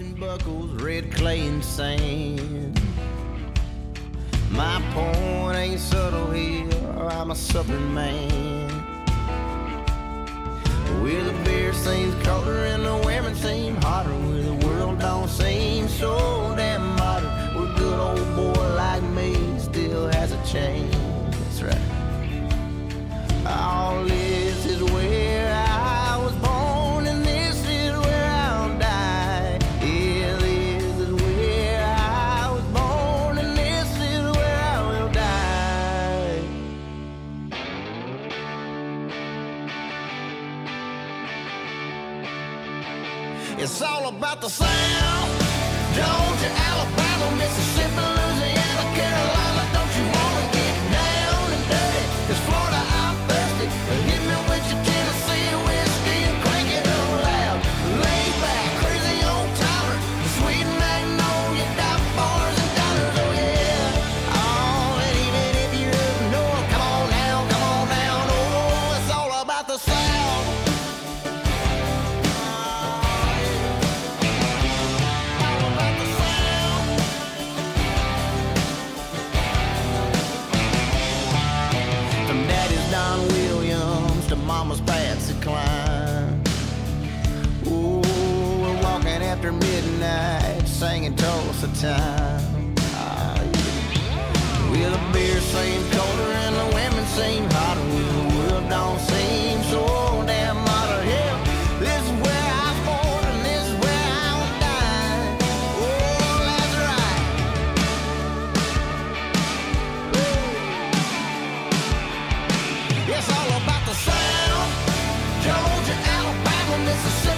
and buckles, red clay and sand. My point ain't subtle here, I'm a southern man. It's all about the sound. time. Ah, yeah. Well, the beer seems colder and the women seem hotter. Well, the world don't seem so damn out of hell. This is where I was born and this is where I will die. Oh, that's right. Woo. It's all about the sound. Georgia, Alabama, Mississippi.